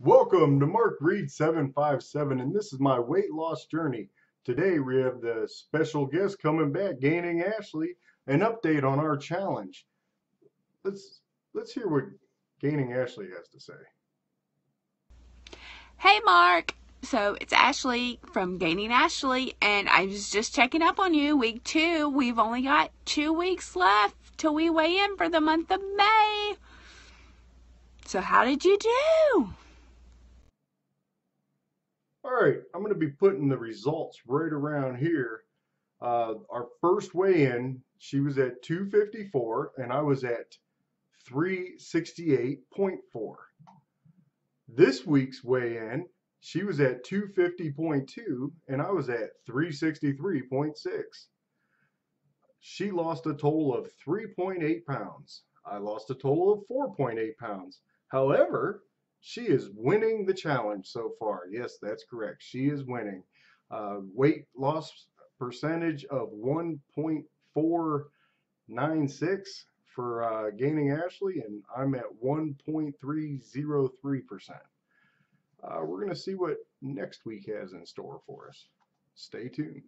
Welcome to Mark Reed 757, and this is my weight loss journey. Today we have the special guest coming back, Gaining Ashley, an update on our challenge. Let's let's hear what Gaining Ashley has to say. Hey Mark, so it's Ashley from Gaining Ashley, and I was just checking up on you. Week two, we've only got two weeks left till we weigh in for the month of May. So how did you do? Right, I'm going to be putting the results right around here. Uh, our first weigh-in, she was at 254 and I was at 368.4. This week's weigh-in, she was at 250.2 and I was at 363.6. She lost a total of 3.8 pounds. I lost a total of 4.8 pounds. However, she is winning the challenge so far. Yes, that's correct. She is winning. Uh, weight loss percentage of 1.496 for uh, gaining Ashley, and I'm at 1.303%. Uh, we're going to see what next week has in store for us. Stay tuned.